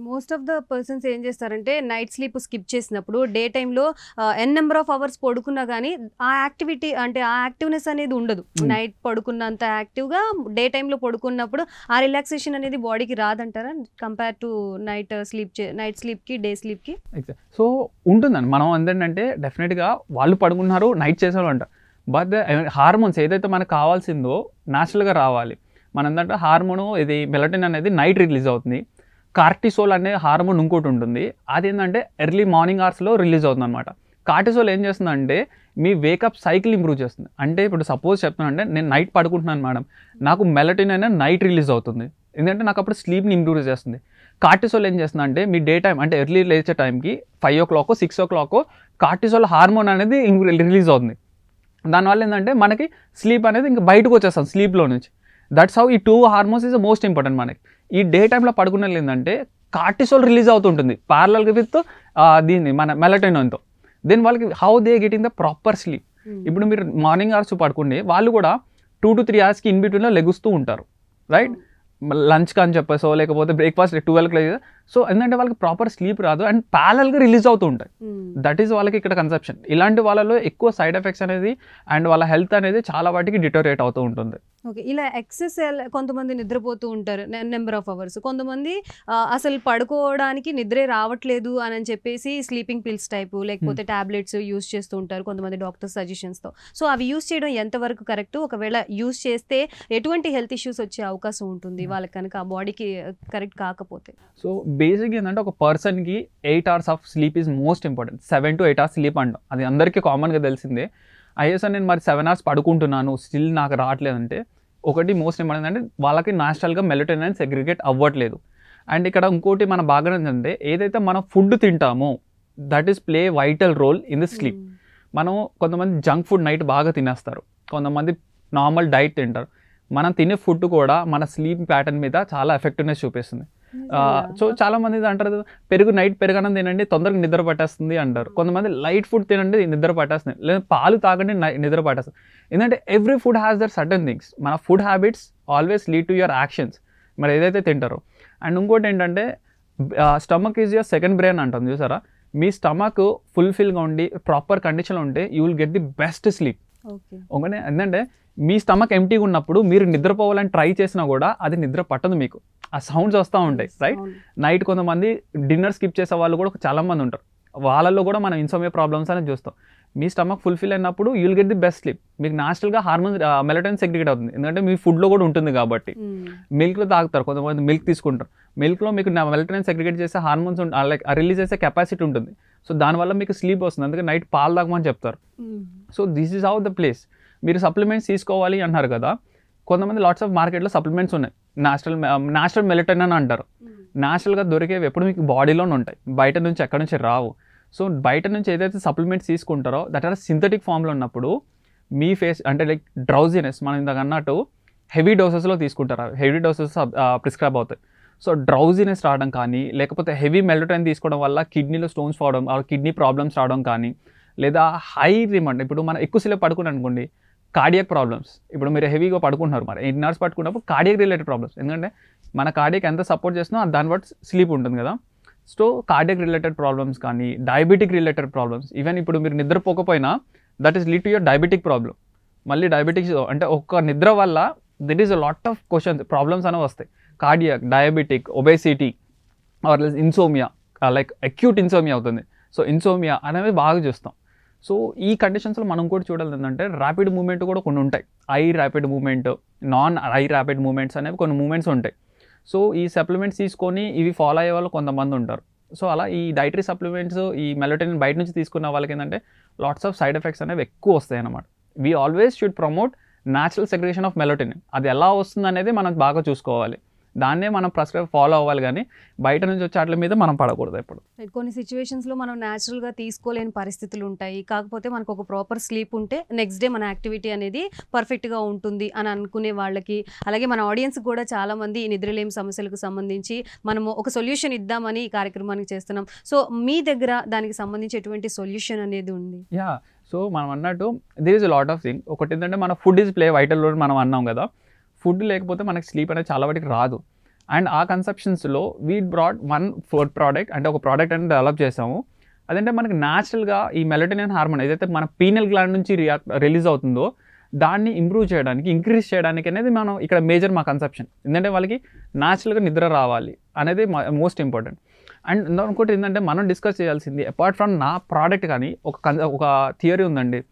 Most of the persons ఏం చేస్తారంటే night sleep skip చేసినప్పుడు డే టైంలో ఎన్ నెంబర్ ఆఫ్ అవర్స్ పడుకున్నా కానీ ఆ యాక్టివిటీ అంటే ఆ యాక్టివ్నెస్ అనేది ఉండదు. Hmm. నైట్ పడుకున్నంత యాక్టివ్గా డే టైంలో పడుకున్నప్పుడు ఆ రిలాక్సేషన్ అనేది బాడీకి రాదంటారా? Compare to night sleep night స్లీప్కి day స్లీప్కి సో ఉంటుందండి. మనం ఏంటంటే డెఫినెట్గా వాళ్ళు పడుకున్నారు నైట్ చేసేవాళ్ళు అంట బట్ హార్మోన్స్ ఏదైతే మనకు కావాల్సిందో న్యాచురల్గా రావాలి. మన ఏంటంటే హార్మోన్ ఇది మెలటిన్ అనేది నైట్ రిలీజ్ అవుతుంది. కార్టిసోల్ అనే హార్మోన్ ఇంకోటి ఉంటుంది. అది ఏంటంటే ఎర్లీ మార్నింగ్ అవర్స్లో రిలీజ్ అవుతుంది అనమాట కార్టిసోల్ ఏం చేస్తుందంటే మీ వేకప్ సైకిల్ ఇంప్రూవ్ చేస్తుంది. అంటే ఇప్పుడు సపోజ్ చెప్తానంటే నేను నైట్ పడుకుంటున్నాను మేడం. నాకు మెలటిన్ అయినా నైట్ రిలీజ్ అవుతుంది. ఎందుకంటే నాకు అప్పుడు స్లీప్ని ఇంప్రూవ్ చేస్తుంది. కార్టిసోల్ ఏం చేస్తుంది అంటే మీ డే టైం అంటే ఎర్లీ లేచే టైంకి five o'clock six o'clock cortisol hormone అనేది రిలీజ్ అవుతుంది. దానివల్ల ఏంటంటే మనకి స్లీప్ అనేది ఇంకా బయటకు వచ్చేస్తాం స్లీప్లో నుంచి. దట్స్ హౌ ఈ two hormones is most important మనకి ఈ డే టైంలో పడుకునే ఏంటంటే కార్టిసోల్ రిలీజ్ అవుతుంటుంది. ప్యారలల్గా విత్ దీన్ని మన మెలటైన్తో దెన్ వాళ్ళకి how they getting the proper sleep ఇప్పుడు మీరు మార్నింగ్ అవర్స్ పడుకోండి వాళ్ళు కూడా టూ టు త్రీ అవర్స్కి ఇన్ బిట్వీన్లో లెగుస్తూ ఉంటారు. రైట్ లంచ్ అని చెప్పేసో లేకపోతే బ్రేక్ఫాస్ట్ ట్వెల్వ్కి లేదు సో ఎందుకంటే వాళ్ళకి ప్రాపర్ స్లీప్ రాదు అండ్ ప్యారల్గా రిలీజ్ అవుతూ ఉంటాయి. దట్ ఈస్ వాళ్ళకి ఇక్కడ కన్సెప్షన్ ఇలాంటి వాళ్ళలో ఎక్కువ సైడ్ ఎఫెక్ట్స్ అనేది అండ్ వాళ్ళ హెల్త్ అనేది చాలా వాటికి డిటోరేట్ అవుతూ ఉంటుంది. ఓకే ఇలా ఎక్సెస్ కొంతమంది నిద్రపోతూ ఉంటారు నెంబర్ ఆఫ్ అవర్స్ కొంతమంది అసలు పడుకోవడానికి నిద్రే రావట్లేదు అని అని చెప్పేసి స్లీపింగ్ పిల్స్ టైపు లేకపోతే టాబ్లెట్స్ యూస్ చేస్తూ ఉంటారు కొంతమంది డాక్టర్ సజెషన్స్తో సో అవి యూస్ చేయడం ఎంతవరకు కరెక్ట్ ఒకవేళ యూస్ చేస్తే ఎటువంటి హెల్త్ ఇష్యూస్ వచ్చే అవకాశం ఉంటుంది వాళ్ళకి కనుక ఆ బాడీకి కరెక్ట్ కాకపోతే. సో బేసిక్ ఏంటంటే ఒక పర్సన్కి eight hours of sleep is most important. Seven to eight hours sleep అంటాం. అది అందరికీ కామన్గా తెలిసిందే. ఐఎస్ నేను మరి సెవెన్ అవర్స్ పడుకుంటున్నాను స్టిల్ నాకు రావట్లేదంటే ఒకటి మోస్ట్ ఇంపార్టెంట్ అంటే వాళ్ళకి న్యాచురల్గా మెలటోనిన్ సెగ్రిగేట్ అవ్వట్లేదు. అండ్ ఇక్కడ ఇంకోటి మన బాగా ఏంటంటే ఏదైతే మనం food తింటామో that is play vital role in the sleep. మనం కొంతమంది జంక్ ఫుడ్ నైట్ బాగా తినేస్తారు. కొంతమంది నార్మల్ డైట్ తింటారు. మనం తినే ఫుడ్ కూడా మన స్లీప్ ప్యాటర్న్ మీద చాలా ఎఫెక్టివ్నెస్ చూపిస్తుంది. సో చాలా మంది అంటారు పెరుగు నైట్ పెరుగన్నం తినండి తొందరగా నిద్ర పట్టేస్తుంది అంటారు. కొంతమంది లైట్ ఫుడ్ తినండి నిద్ర పట్టేస్తుంది. లేదా పాలు తాగండి నిద్ర పట్టేస్తుంది. ఎందుకంటే every food has their certain things మన food habits always lead to your actions మరి ఏదైతే తింటారో. అండ్ ఇంకోటి ఏంటంటే stomach is your second brain అంటుంది చూసారా? మీ స్టమక్ ఫుల్ఫిల్గా ఉండి ప్రాపర్ కండిషన్లో ఉంటే you will get the best sleep okay. ఎందుకంటే మీ స్టమక్ ఎంటీగా ఉన్నప్పుడు మీరు నిద్రపోవాలని ట్రై చేసినా కూడా అది నిద్ర పట్టదు మీకు. ఆ సౌండ్స్ వస్తూ ఉంటాయి రైట్ నైట్ కొంతమంది డిన్నర్ స్కిప్ చేసే వాళ్ళు కూడా చాలా మంది ఉంటారు. వాళ్ళల్లో కూడా మనం ఇన్సోమియా ప్రాబ్లమ్స్ అనేది చూస్తాం. మీ స్టమక్ ఫుల్ఫిల్ అయినప్పుడు you'll get the best sleep మీకు న్యాచురల్గా హార్మోన్ మెలటైన్ సెగ్రిగేట్ అవుతుంది. ఎందుకంటే మీ ఫుడ్లో కూడా ఉంటుంది కాబట్టి. మిల్క్లో తాగుతారు కొంతమంది మిల్క్ తీసుకుంటారు. మిల్క్లో మీకు మెలటైన్ సెగ్రిగేట్ చేసే హార్మోన్స్ లైక్ రిలీజ్ చేసే కెపాసిటీ ఉంటుంది. సో దానివల్ల మీకు స్లీప్ వస్తుంది. అందుకే నైట్ పాలు తాగమని చెప్తారు. So this is how the place మీరు సప్లిమెంట్స్ తీసుకోవాలి అన్నారు కదా. కొంతమంది లాట్స్ ఆఫ్ మార్కెట్లో సప్లిమెంట్స్ ఉన్నాయి. నేచురల్ నేచురల్ మెలటైన్ అని అంటారు. న్యాచురల్గా దొరికేవి ఎప్పుడు మీకు బాడీలోనే ఉంటాయి. బయట నుంచి ఎక్కడి నుంచి రావు. సో బయట నుంచి ఏదైతే సప్లిమెంట్స్ తీసుకుంటారో దట్ ఆర్ సింథటిక్ ఫామ్లో ఉన్నప్పుడు మీ ఫేస్ అంటే లైక్ డ్రౌజినెస్ మనం ఇందాక అన్నట్టు హెవీ డోసెస్లో తీసుకుంటారు. హెవీ డోసెస్ ప్రిస్క్రైబ్ అవుతాయి. సో డ్రౌజినెస్ రావడం కానీ లేకపోతే హెవీ మెల్టోటైన్ తీసుకోవడం వల్ల కిడ్నీలో స్టోన్స్ రావడం కిడ్నీ ప్రాబ్లమ్స్ రావడం కానీ లేదా హై రిమండ్ ఇప్పుడు మనం ఎక్కువసేపు పడుకున్నాం అనుకోండి కార్డియక్ ప్రాబ్లమ్స్ ఇప్పుడు మీరు హెవీగా పడుకుంటున్నారు మరి. ఎయిట్ అవర్స్ పట్టుకున్నప్పుడు కార్డియక్ రిలేటెడ్ ప్రాబ్లమ్స్ ఎందుకంటే మన కార్డియక్ ఎంత సపోర్ట్ చేస్తున్నా దాని బట్టి స్లీప్ ఉంటుంది కదా. సో కార్డియక్ రిలేటెడ్ ప్రాబ్లమ్స్ కానీ డయాబెటిక్ రిలేటెడ్ ప్రాబ్లమ్స్ ఈవెన్ ఇప్పుడు మీరు నిద్రపోకపోయినా that is lead to your diabetic problem మళ్ళీ డయాబెటిక్స్ అంటే ఒక్క నిద్ర వల్ల that is a lot of questions problems అనేవి వస్తాయి. Cardiac diabetic obesity or insomnia like acute insomnia అవుతుంది. సో ఇన్సోమియా అనేవి బాగా చూస్తాం. సో ఈ కండిషన్స్లో మనం కూడా చూడాలి ఏంటంటే ర్యాపిడ్ మూమెంట్ కూడా కొన్ని ఉంటాయి. Eye rapid movement non eye rapid movements అనేవి కొన్ని మూమెంట్స్ ఉంటాయి. సో ఈ సప్లిమెంట్స్ తీసుకొని ఇవి ఫాలో అయ్యే వాళ్ళు కొంతమంది ఉంటారు. సో అలా ఈ డైటరీ సప్లిమెంట్స్ ఈ మెలటైన్ బయట నుంచి తీసుకున్న వాళ్ళకి ఏంటంటే లాట్స్ ఆఫ్ సైడ్ ఎఫెక్ట్స్ అనేవి ఎక్కువ వస్తాయి అన్నమాట. We always should promote natural segregation of melatonin అది ఎలా వస్తుంది అనేది మనం బాగా చూసుకోవాలి. దాన్నే మనం ప్రిస్క్రైబ్ ఫాలో అవ్వాలి కానీ బయట నుంచి వచ్చే వాటి మీద మనం పడకూడదు ఎప్పుడు. కొన్ని సిచ్యువేషన్స్లో మనం న్యాచురల్గా తీసుకోలేని పరిస్థితులు ఉంటాయి. కాకపోతే మనకు ఒక ప్రాపర్ స్లీప్ ఉంటే నెక్స్ట్ డే మన యాక్టివిటీ అనేది పర్ఫెక్ట్గా ఉంటుంది అని అనుకునే వాళ్ళకి అలాగే మన ఆడియన్స్ కూడా చాలామంది ఈ నిద్రలేమి సమస్యలకు సంబంధించి మనము ఒక సొల్యూషన్ ఇద్దామని ఈ కార్యక్రమానికి చేస్తున్నాం. సో మీ దగ్గర దానికి సంబంధించి ఎటువంటి సొల్యూషన్ అనేది ఉంది? యా. సో మనం అన్నట్టు there is lot of thing ఒకటి ఏంటంటే మన food is play vital role మనం అన్నాం కదా. ఫుడ్ లేకపోతే మనకి స్లీప్ అనేది చాలా వాటికి రాదు. అండ్ ఆ కన్సెప్షన్స్లో we brought one for product అంటే ఒక ప్రోడక్ట్ అనేది డెవలప్ చేసాము అదంటే మనకి న్యాచురల్గా ఈ మెలటోనిన్ హార్మోన్ ఏదైతే మన పీనల్ గ్లాండ్ నుంచి రియాక్ట్ రిలీజ్ అవుతుందో దాన్ని ఇంప్రూవ్ చేయడానికి ఇంక్రీజ్ చేయడానికి అనేది మనం ఇక్కడ మేజర్ మా కన్సెప్షన్ ఎందుకంటే వాళ్ళకి న్యాచురల్గా నిద్ర రావాలి అనేది మోస్ట్ ఇంపార్టెంట్ అండ్ ఇంకోటి ఏంటంటే మనం డిస్కస్ చేయాల్సింది అపార్ట్ ఫ్రమ్ నా ప్రోడక్ట్ కానీ ఒక కన్- ఒక థియరీ ఉందండి.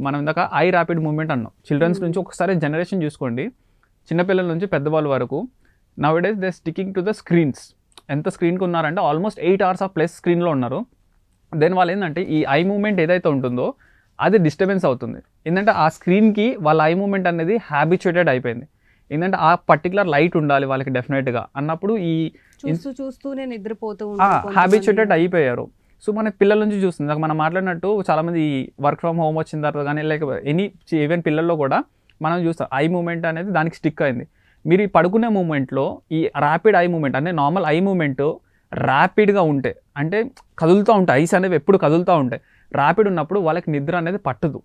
మనం ఇందాక ఐ ర్యాపిడ్ మూవ్మెంట్ అన్నాం. చిల్డ్రన్స్ నుంచి ఒకసారి జనరేషన్ చూసుకోండి. చిన్నపిల్లల నుంచి పెద్దవాళ్ళ వరకు now days they sticking to the screens ఎంత స్క్రీన్కి ఉన్నారంటే almost eight hours of plus స్క్రీన్లో ఉన్నారు. దెన్ వాళ్ళు ఏంటంటే ఈ ఐ మూమెంట్ ఏదైతే ఉంటుందో అది డిస్టర్బెన్స్ అవుతుంది. ఏంటంటే ఆ స్క్రీన్కి వాళ్ళ ఐ మూమెంట్ అనేది హ్యాబిచుయేటెడ్ అయిపోయింది. ఏంటంటే ఆ పర్టికులర్ లైట్ ఉండాలి వాళ్ళకి డెఫినెట్గా అన్నప్పుడు ఈ చూస్తూ చూస్తూనే నిద్రపోతూ. హ్యాబిచుయేటెడ్ అయిపోయారు. సో మన పిల్లల నుంచి చూస్తుంది. మనం మాట్లాడినట్టు చాలామంది వర్క్ ఫ్రమ్ హోమ్ వచ్చిన తర్వాత కానీ లైక్ ఎనీ ఈవెన్ పిల్లల్లో కూడా మనం చూస్తాం ఐ మూమెంట్ అనేది దానికి స్టిక్ అయింది. మీరు ఈ పడుకునే మూమెంట్లో ఈ ర్యాపిడ్ ఐ మూమెంట్ అంటే నార్మల్ ఐ మూమెంట్ ర్యాపిడ్గా ఉంటే అంటే కదులుతూ ఉంటాయి ఐస్ అనేవి ఎప్పుడు కదులుతూ ఉంటాయి. ర్యాపిడ్ ఉన్నప్పుడు వాళ్ళకి నిద్ర అనేది పట్టదు.